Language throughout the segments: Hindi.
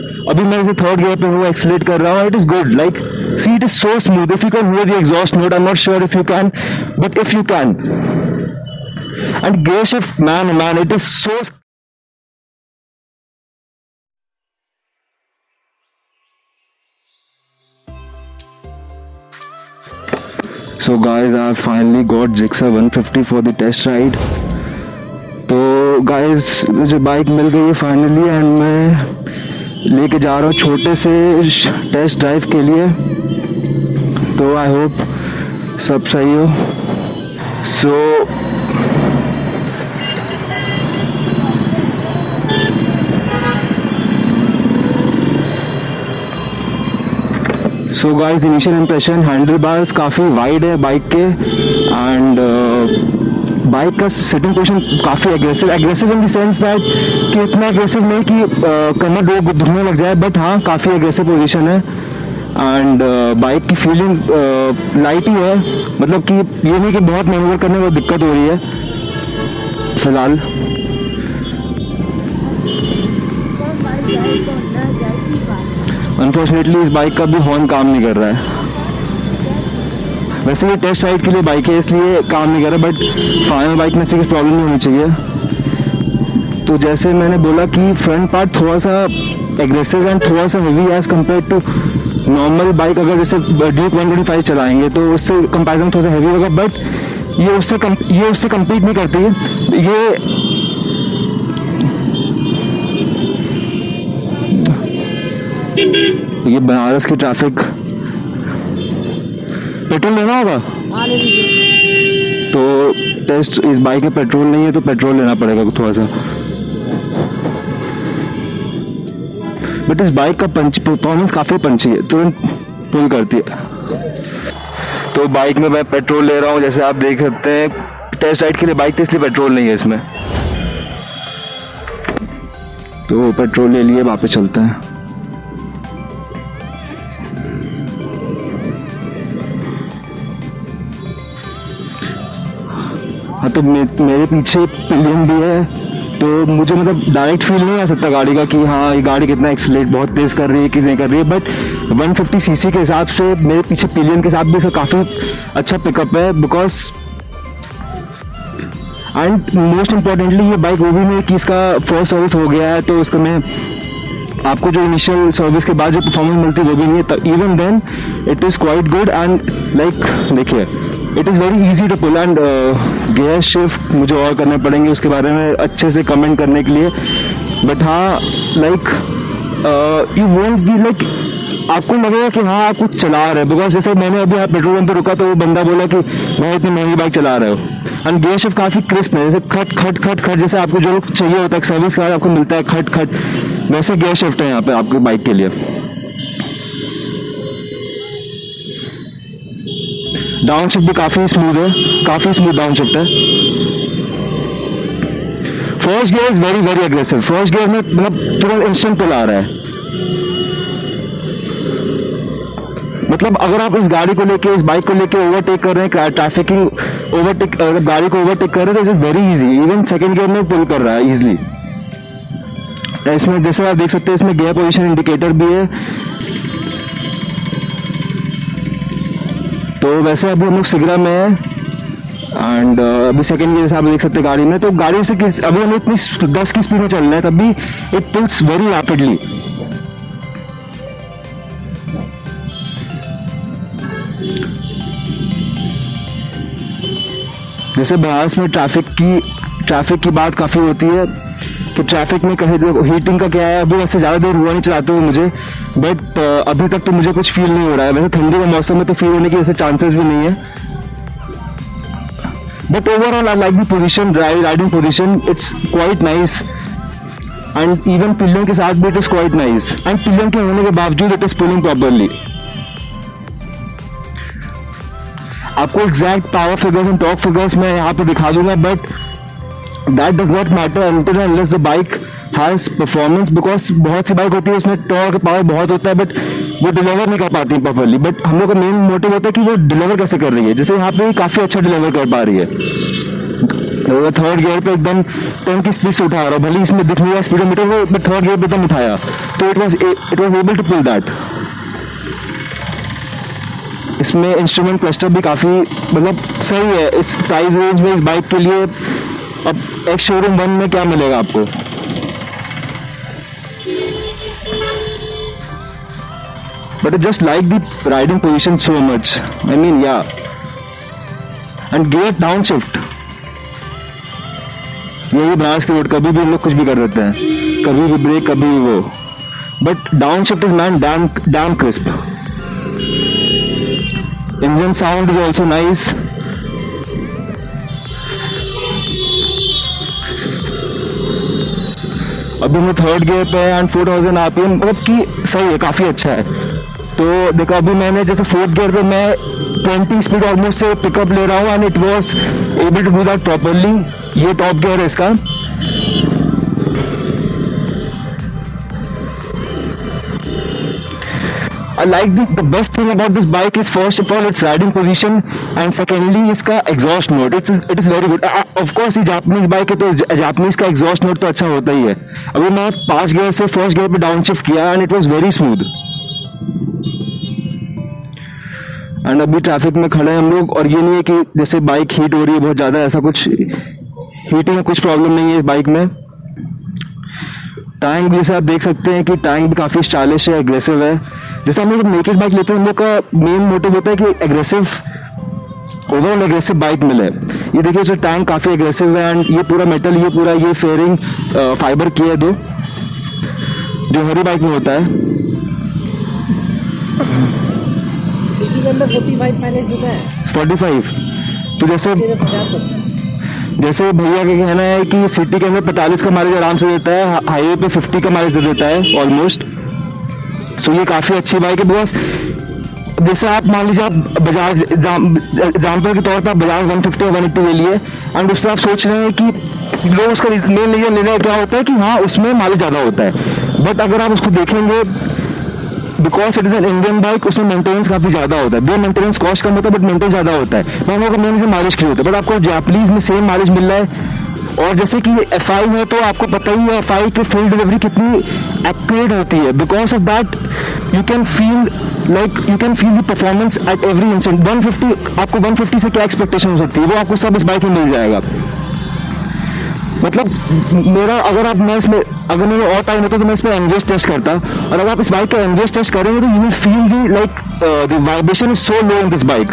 अभी मैं इसे थर्ड गियर पे हूँ एक्सलेट कर रहा हूँ it is good like see it is so smooth if you can hear the exhaust note I am not sure if you can but if you can and gear shift man man it is so So guys, I finally got Gixxer 150 for the test ride. तो गाइस मुझे बाइक मिल गई है फाइनली एंड मैं लेके जा रहा हूँ छोटे से टेस्ट ड्राइव के लिए। तो आई होप सब सही हो। So so, so guys initial impression handle bars काफ़ी वाइड है बाइक के। एंड बाइक का सिटिंग पोजिशन काफ़ी aggressive aggressive in the sense that कि इतना एग्रेसिव नहीं कि कमर दो दुखने लग जाए बट हाँ काफ़ी एग्रेसिव पोजीशन है। एंड बाइक की फीलिंग लाइट ही है। मतलब कि ये नहीं कि बहुत मैनुअल करने में दिक्कत हो रही है। फ़िलहाल। अनफॉर्चुनेटली इस बाइक का भी हॉर्न काम नहीं कर रहा है। वैसे ये टेस्ट राइड के लिए बाइक है इसलिए काम नहीं कर रहा बट फाइनल बाइक में से कुछ प्रॉब्लम नहीं होनी चाहिए। तो जैसे मैंने बोला कि फ्रंट पार्ट थोड़ा सा एग्रेसिव एंड थोड़ा सा heavy as compare to normal bike अगर जैसे ड्यूक वन ट्वेंटी फाइव चलाएँगे तो उससे कंपेरिजन थोड़ा सा हेवी होगा बट ये उससे कम, ये उससे कम्पीट नहीं करती। है ये ये बनारस की ट्रैफ़िक पेट्रोल लेना होगा? तो टेस्ट इस बाइक में पेट्रोल नहीं है तो पेट्रोल लेना पड़ेगा थोड़ा सा। बट इस बाइक का पंच परफॉर्मेंस काफ़ी पंची है तुरंत पुल करती है। तो बाइक में मैं पेट्रोल ले रहा हूँ जैसे आप देख सकते हैं टेस्ट राइड के लिए बाइक थी इसलिए पेट्रोल नहीं है इसमें। तो पेट्रोल ले लिए वापस चलते हैं। तो मे, मेरे पीछे पिलियन भी है। तो मुझे मतलब डायरेक्ट फील नहीं आ सकता गाड़ी का कि हाँ ये गाड़ी कितना एक्सलेट बहुत तेज़ कर रही है कि नहीं कर रही है। बट 150 सीसी के हिसाब से मेरे पीछे पिलियन के साथ भी इसका काफ़ी अच्छा पिकअप है बिकॉज़ एंड मोस्ट इम्पॉर्टेंटली ये बाइक वो भी नहीं कि इसका फ़र्स्ट सर्विस हो गया है तो उसका मैं आपको जो इनिशियल सर्विस के बाद जो परफॉर्मेंस मिलती है वो भी नहीं है। Even then it is quite good and like देखिए it is very easy to pull and gear shift मुझे और करने पड़ेंगे उसके बारे में अच्छे से कमेंट करने के लिए। बट हाँ like you won't be like आपको लगेगा कि हाँ आप कुछ चला रहे हो। बिकॉज़ जैसे मैंने अभी आप पेट्रोल पंप पे रुका तो वो बंदा बोला कि मैं इतनी महँगी बाइक चला रहे हो। एंड गेयर शिफ्ट काफ़ी क्रिस्प है। जैसे खट खट खट खट जैसे आपको जो चाहिए होता है सर्विस का आपको मिलता है, खट खट। वैसे गेयर शिफ्ट है यहाँ पे आपकी बाइक के लिए। डाउन शिफ्ट भी काफ़ी स्मूथ है, काफ़ी स्मूथ डाउन शिफ्ट है। First gear is very very aggressive first gear में मतलब तुरंत इंस्टेंट पुल आ रहा है। मतलब अगर आप इस गाड़ी को लेके, इस बाइक को लेके ओवरटेक कर रहे हैं ट्रैफिकिंग ओवरटेक गाड़ी को ओवरटेक कर रहे हैं तो is very easy even second gear में पुल कर रहा है इजिली इसमें जैसे आप देख सकते हैं, इसमें गियर पोजीशन इंडिकेटर भी है। तो वैसे अभी हम लोग सिगरा में है एंड uh, अभी सेकेंड गियर आप देख सकते हैं गाड़ी में। तो गाड़ी से किस अभी हम इतनी दस की स्पीड में चल रहे हैं तभी इट पुल्स वेरी रैपिडली जैसे बनारस में ट्रैफ़िक की ट्रैफ़िक की बात काफ़ी होती है कि ट्रैफ़िक में कहीं हीटिंग का क्या है? अभी वैसे ज़्यादा देर हुआ नहीं चलाते हुए मुझे बट अभी तक तो मुझे कुछ फील नहीं हो रहा है। वैसे ठंडी के मौसम में तो फील होने की वैसे चांसेस भी नहीं है। But overall I like the position riding position it's quite nice and even pillion के साथ भी it is quite nice and pillion के होने के बावजूद इट इज़ पुलिंग प्रॉपरली आपको exact power figures and top figures मैं यहाँ पे दिखा दूँगा but that does not matter until unless the bike has performance because बहुत सी बाइक होती है, उसमें टॉर्क पावर बहुत होता है बट वो डिलीवर नहीं कर पाती प्रॉपरली बट हम लोग का मेन मोटिव होता है कि वो डिलीवर कैसे कर रही है. जैसे यहाँ पे काफ़ी अच्छा डिलीवर कर पा रही है. थर्ड गियर पे एकदम टेन की स्पीड से उठा रहा हूँ, भले इसमें दिख नहीं रहा स्पीडोमीटर वो मैं थर्ड गियर पे एकदम उठाया. तो it was it was able to pull that इसमें इंस्ट्रूमेंट क्लस्टर भी काफ़ी मतलब सही है. इस प्राइस रेंज में इस बाइक के लिए अब एक शोरूम वन में क्या मिलेगा आपको but but I just like the riding position so much. I mean, yeah. And gear downshift. यही बनारस के रोड कभी भी हम लोग कुछ भी कर देते हैं कभी भी ब्रेक कभी भी वो but down shift is man damn damn crisp engine sound is also nice अभी मैं थर्ड गेयर पे and four thousand R P M मतलब कि सही है, काफ़ी अच्छा है। तो देखो, अभी मैंने जैसे फोर्थ गेयर पे मैं 20 स्पीड ऑलमोस्ट से पिकअप ले रहा हूँ and it was able to do that properly ये टॉप गेयर है इसका। I like the, the best thing about this bike is first of all its riding position and secondly इसका exhaust note it's it is very good. Uh, of course ये जापानीज बाइक है तो का exhaust note तो अच्छा होता ही है. अभी मैं पाँच गियर से फ़र्स्ट गियर पे डाउन शिफ्ट किया and it was very smooth and अभी ट्रैफ़िक में खड़े हैं हम लोग और ये नहीं है कि जैसे बाइक हीट हो रही है बहुत ज़्यादा ऐसा कुछ हीटिंग कुछ प्रॉब्लम नहीं है इस बाइक में. टैंक भी जैसे आप देख सकते हैं कि टैंक भी काफ़ी स्टाइलिश है एग्रेसिव है. जैसे हम लोग नेकेड बाइक लेते हैं हम लोग का मेन मोटिव होता है कि एग्रेसिव ओवरऑल एग्रेसिव बाइक मिले। ये देखिए जो टैंक काफ़ी एग्रेसिव है एंड ये पूरा मेटल ये पूरा ये फेयरिंग फाइबर की है दो, जो हरी बाइक में होता है। फोर्टी फाइव तो जैसे जैसे भैया का कहना है कि सिटी के अंदर पैंतालीस का माइलेज आराम से देता है हाईवे पे फिफ्टी का माइलेज दे देता है ऑलमोस्ट सो ये काफ़ी अच्छी बाइक है बिकॉज़ जैसे आप मान लीजिए, आप बजाज एग्ज़ाम्पल के तौर पर आप बजाज 150 या 180 ले लिए एंड उस पर आप सोच रहे हैं कि लोग उसका मेन रीजन लेना क्या होता है कि हाँ उसमें माइलेज ज़्यादा होता है. बट अगर आप उसको देखेंगे because it is an Indian bike उसमें मेंटेनेंस काफ़ी ज़्यादा होता है. दो मेंटेनेंस कॉस्ट कम होता है बट मेंटेन ज़्यादा होता है. मैं लोगों मेन माइलेज की होता है बट आपको जापनीज में सेम माइलेज मिल रहा है और जैसे कि एफ़ आई है तो आपको पता ही है एफ़ आई की फुल डिलीवरी कितनी एक्यूरेट होती है। Because of that you can feel like you can feel the performance at every instant 150 आपको 150 से क्या एक्सपेक्टेशन हो सकती है, वो आपको सब इस बाइक में मिल जाएगा। मतलब मेरा, अगर आप मैं इसमें, अगर मेरे और टाइम होता तो मैं इस पर एनवेज टेस्ट करता। और अगर आप इस बाइक का एनवेज टेस्ट करेंगे तो you will feel the like the vibration is so low in this bike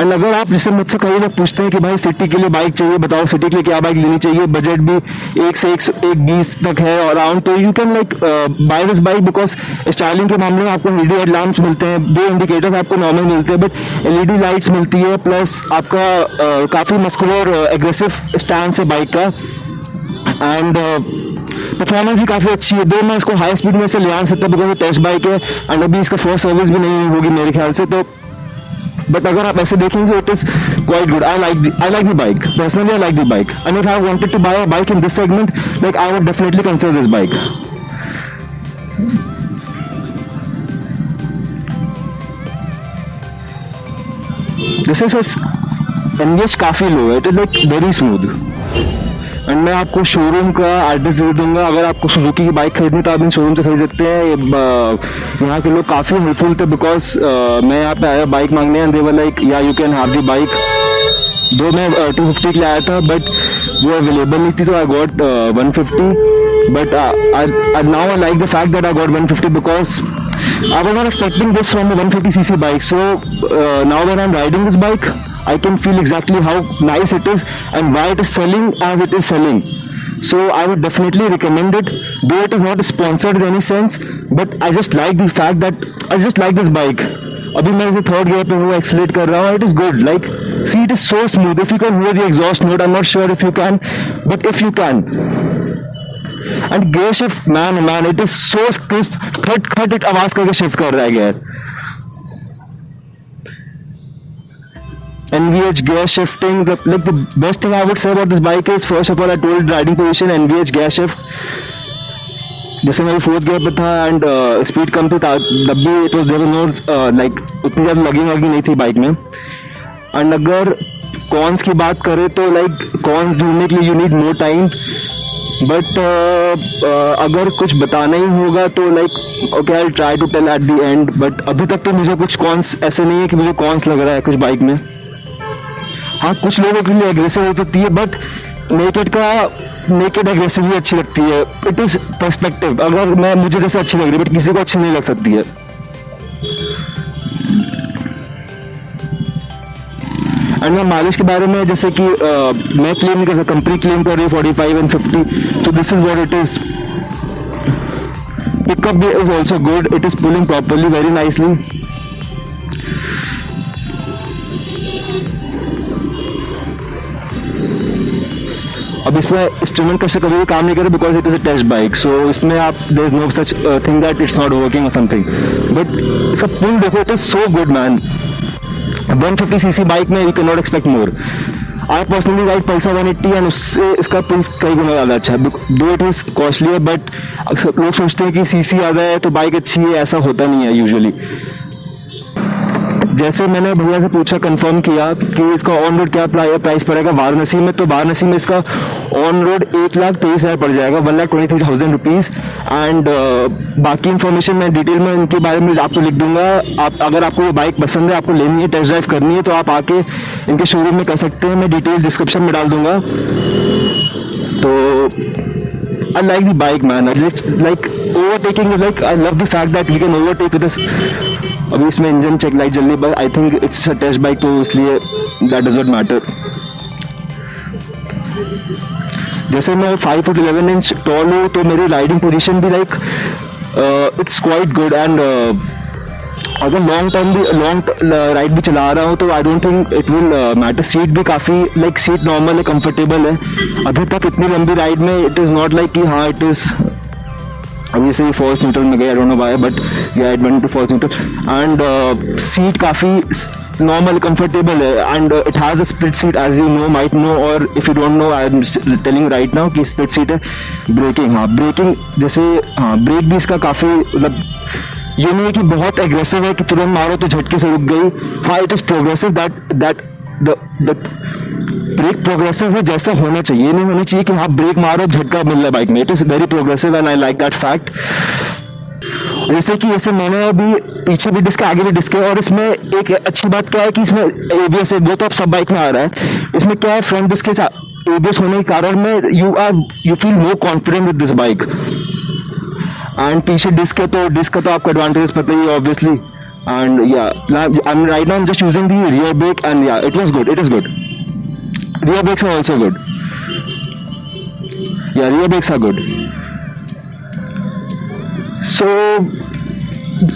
and अगर आप जैसे मुझसे कई लोग पूछते हैं कि भाई सिटी के लिए बाइक चाहिए बताओ सिटी के लिए क्या बाइक लेनी चाहिए? बजट भी एक से एक एक बीस तक है अराउंड तो you can like buy this bike because styling के मामले में आपको एल हेड लैम्प्स मिलते हैं दो इंडिकेटर्स आपको नॉर्मल मिलते हैं बट एलईडी लाइट्स मिलती है प्लस आपका uh, काफ़ी मस्कुलर एग्रेसिव स्टैंड है बाइक का। एंड परफॉर्मेंस uh, भी काफ़ी अच्छी है। दो मैं इसको हाई स्पीड में से ले आ सकता बिकॉज़ टेस्ट बाइक है एंड अभी इसका फ़र्स्ट सर्विस भी नहीं होगी मेरे ख्याल से तो बट अगर आप ऐसे देखेंगे it is quite good I like I like the bike personally I like the bike and if I wanted to buy a bike in this segment like I would definitely consider this bike this is engage काफ़ी लो है. It is like very smooth and मैं आपको शोरूम का एड्रेस दे दूँगा। अगर आपको सुजुकी की बाइक खरीदनी तो आप इन शोरूम से खरीद सकते हैं। यहाँ के लोग काफ़ी हेल्पफुल थे बिकॉज़ मैं यहाँ पे आया बाइक मांगने and they were like yeah you can have the bike दो मैं टू फिफ्टी के लिए आया था बट वो अवेलेबल नहीं थी तो I got one fifty but now I like the fact that I got one fifty because I was not expecting this from a 150cc bike. So uh, now when I'm riding this bike, I can feel exactly how nice it is and why it is selling as it is selling. So I would definitely recommend it, though it is not sponsored in any sense, but I just like the fact that I just like this bike. अभी मैं इसे थर्ड गियर पे हूँ एक्सलेट कर रहा हूँ it is good like see it is so smooth if you can hear the exhaust note I am not sure if you can but if you can and gear shift man man it is so crisp खट खट इट आवाज करके शिफ्ट कर रहा है gear NVH gear shifting. The, like the best thing I would say about this bike is first of all I told riding position NVH gear shift. जैसे मेरे फोर्थ गियर पे था एंड स्पीड uh, कम थी तब भी it was was no like उतनी ज़्यादा लगिंग वगिंग नहीं थी बाइक में एंड अगर कॉन्स की बात करें तो लाइक कॉन्स ढूँढने के लिए you need more time but अगर कुछ बताना ही होगा तो like okay I try to tell at the end but अभी तक तो मुझे कुछ कॉन्स ऐसे नहीं है कि मुझे कॉन्स लग रहा है कुछ बाइक में हाँ कुछ लोगों के लिए एग्रेसिव हो सकती है बट नेकेड का नेकेड एग्रेसिव भी अच्छी लगती है। इट इज़ परस्पेक्टिव अगर मैं मुझे जैसे अच्छी लग रही है बट किसी को अच्छी नहीं लग सकती है। एंड मैं माइलेज के बारे में जैसे कि uh, मैं क्लेम नहीं कर सकता कंपनी क्लेम कर रही है फोर्टी फाइव एंड फिफ्टी तो this is what it is pickup is also good it is pulling properly very nicely अब इसमें इंस्ट्रूमेंट कैसे कभी भी काम नहीं करे because it is a test bike so इसमें आप there is no such thing that it's not working और समथिंग बट इसका पुल देखो it is so good man 150 CC bike में you can not expect more I personally ride Pulsar 180 and उससे इसका पुल्स कई गुना ज़्यादा अच्छा है. दो इट इज़ कॉस्टली है बट लोग सोचते हैं कि सीसी ज़्यादा है तो बाइक अच्छी है, ऐसा होता नहीं है यूजुअली जैसे मैंने भैया से पूछा कंफर्म किया कि इसका ऑन रोड क्या प्राइस पड़ेगा वाराणसी में तो वाराणसी में इसका ऑन रोड एक लाख तेईस हज़ार पड़ जाएगा one lakh twenty three thousand rupees and बाकी इन्फॉर्मेशन मैं डिटेल में इनके बारे में आपको लिख दूँगा। आप, अगर आपको ये बाइक पसंद है, आपको लेनी है टेस्ट ड्राइव करनी है तो आप आके इनके शोरूम में कर सकते हैं। मैं डिटेल डिस्क्रिप्शन में डाल दूँगा। तो I like the bike man like overtaking like I love the fact that you can overtake with अभी इसमें इंजन चेक लाइट जल्दी बस I think it's a test bike तो इसलिए दैट डज नॉट मैटर जैसे मैं five foot eleven inch tall हूँ तो मेरी राइडिंग पोजीशन भी like it's quite good and अगर लॉन्ग टर्म भी लॉन्ग राइड भी चला रहा हूँ तो I don't think it will matter seat भी काफ़ी लाइक सीट नॉर्मल है कंफर्टेबल है. अभी तक इतनी लंबी राइड में इट इज़ नॉट लाइक कि हाँ इट इज़ से फॉल्स न्यूट्रल में गए I don't know why but yeah it went to false neutral and seat काफ़ी normal comfortable and uh, it has a split seat as you know might know or if you don't know I am telling right now कि split seat है. ब्रेकिंग हाँ ब्रेकिंग जैसे हाँ ब्रेक भी इसका काफ़ी मतलब ये नहीं है कि बहुत एग्रेसिव है कि तुरंत मारो तो झटके से रुक गई. हाँ it is progressive that that the brake progressive है, जैसा होना चाहिए। नहीं होना चाहिए कि हाँ ब्रेक मारो, झटका मिल रहा है बाइक में। It is very progressive and I like that fact जैसे कि जैसे मैंने अभी पीछे भी डिस्क आगे भी डिस्क है, और इसमें एक अच्छी बात क्या है कि इसमें एबीएस है, वो तो अब सब बाइक में आ रहा है। इसमें क्या है फ्रंट डिस्क के एबीएस होने के कारण में you are you feel more confident with this bike and पीछे डिस्क है तो डिस्क का तो आपको एडवांटेज पता है obviously and yeah I am right now just using the rear brake and yeah it was good it is good rear brakes are also good yeah rear brakes are good so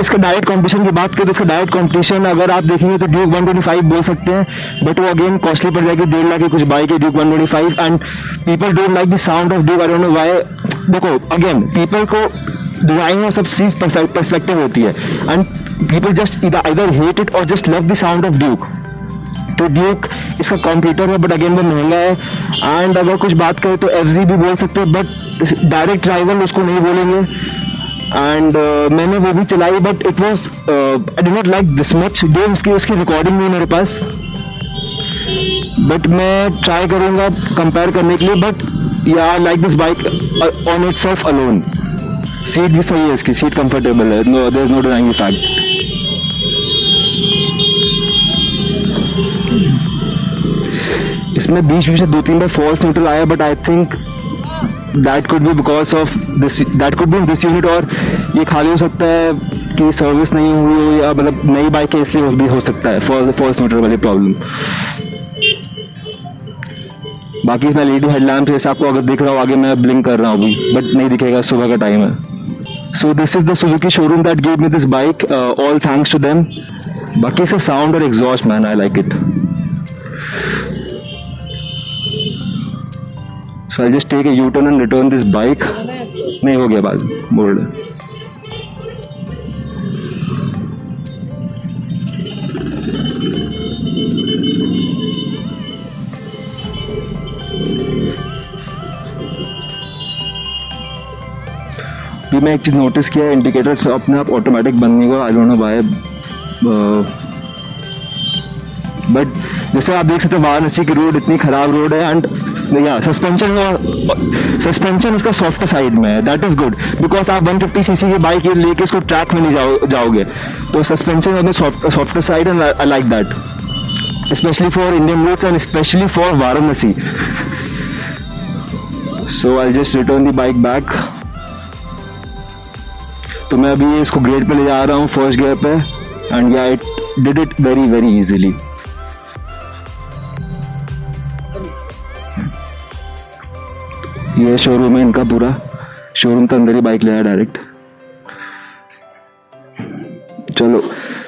इसका डायरेक्ट कंपटीशन की बात करें तो इसका डायरेक्ट कंपटीशन अगर आप देखेंगे तो ड्यूक 125 बोल सकते हैं बट वो अगेन कॉस्टली पड़ जाएगी, डेढ़ लाख की कुछ बाइक है Duke 125 and people don't like the sound of Duke I don't know why देखो अगेन पीपल को डिज़ाइन और सब चीज़ परस्पेक्टिव होती है and people just either hate it और just love the sound of Duke तो ड्यूक इसका कॉम्प्यूटर है बट अगेन वो महँगा है। एंड अगर कुछ बात करें तो एफ़ भी बोल सकते हैं बट डायरेक्ट ड्राइवर उसको नहीं बोलेंगे। एंड uh, मैंने वो भी चलाई but it was I do not like this much day उसकी उसकी रिकॉर्डिंग नहीं मेरे पास। बट मैं ट्राई करूँगा कंपेयर करने के लिए but yeah like this bike on itself alone seat भी सही है इसकी सीट कंफर्टेबल है। No there is no denying fact इसमें बीच बीच में दो तीन बार फॉल्स न्यूट्रल आया but I think that could be because of this that could be this unit और ये खाली हो सकता है कि सर्विस नहीं हुई हो या मतलब नई बाइक है, इसलिए भी हो सकता है फॉल्स मीटर वाली प्रॉब्लम बाकी इसमें एलईडी हेडलैम्प जैसे आपको अगर दिख रहा हो, आगे मैं ब्लिंक कर रहा हूँ अभी बट नहीं दिखेगा, सुबह का टाइम है। So this is the Suzuki showroom that gave me this bike all thanks to them बाकी इसका साउंड और exhaust man I like it So I'll just take a U-turn and return this bike. नहीं, हो गया बात बोर्ड भी मैं एक चीज़ नोटिस किया इंडिकेटर अपने आप ऑटोमेटिक बनने को I don't know why but जैसे आप देख सकते हैं, वाराणसी की रोड इतनी खराब रोड है एंड या सस्पेंशन सस्पेंशन उसका सॉफ्ट साइड में है दैट इज़ गुड बिकॉज़ आप 150 सीसी की बाइक लेके इसको ट्रैक में नहीं जाओ, जाओगे तो suspension soft side and I like that especially for Indian roads and especially for Varanasi. So, I'll just return the bike back. तो मैं अभी इसको ग्रेड पे ले जा रहा हूँ फ़र्स्ट गियर पे and yeah it did it very very easily ये शोरूम है इनका पूरा। शोरूम तो अंदर ही बाइक ले आया डायरेक्ट चलो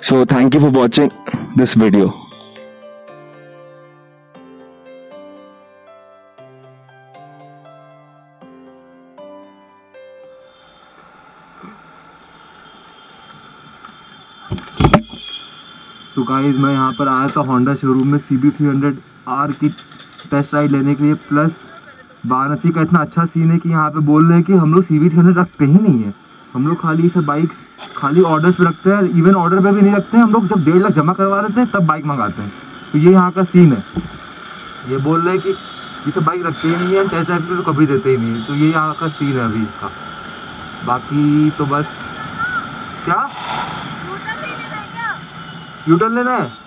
so thank you for watching this video तो गाइस मैं यहाँ पर आया था होंडा शोरूम में C B three hundred R की टेस्ट राइड लेने के लिए प्लस वाराणसी का इतना अच्छा सीन है कि यहाँ पे बोल रहे हैं कि हम लोग सी हंड्रेड रखते ही नहीं है। हम लोग खाली इसे बाइक खाली ऑर्डर पे रखते हैं इवन ऑर्डर पे भी नहीं रखते हैं। हम लोग जब डेढ़ लाख जमा करवा देते हैं तब बाइक मंगाते हैं। तो ये यहाँ का सीन है। ये बोल रहे हैं कि इसे बाइक रखते ही नहीं है टेस्ट पे तो कभी देते ही नहीं है। तो ये यहाँ का सीन है अभी इसका। बाकी तो बस क्या? यूटर्न लेना है?